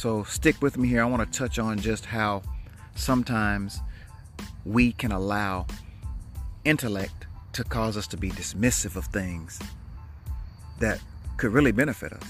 So stick with me here. I want to touch on just how sometimes we can allow intellect to cause us to be dismissive of things that could really benefit us.